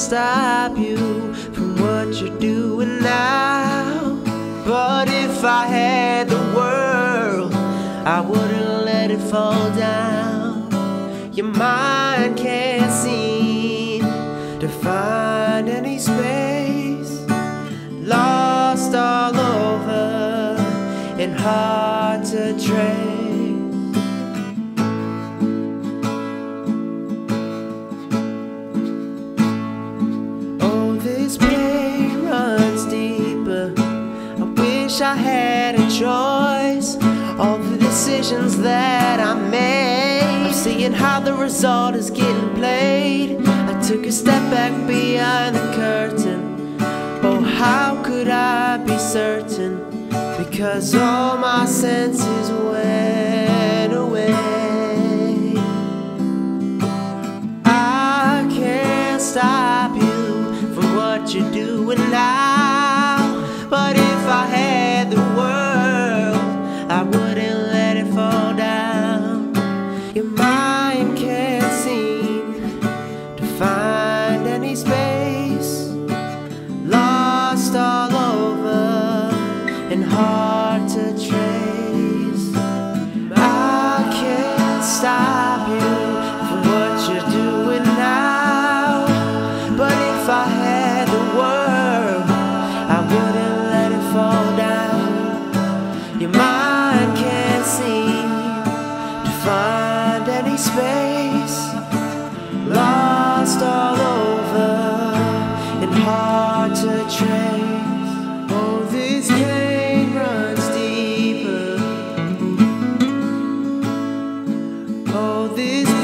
stop you from what you're doing now. But if I had the world, I wouldn't let it fall down. Your mind can't seem to find any space, lost all over and hard to trace. Wish I had a choice. All the decisions that I made, I'm seeing how the result is getting played. I took a step back behind the curtain. Oh, how could I be certain? Because all my senses went away. I can't stop you from what you're doing now. Hard to trace. I can't stop you from what you're doing now. But if I had the world, I wouldn't let it fall down. Your mind can't seem to find any space, Oh, this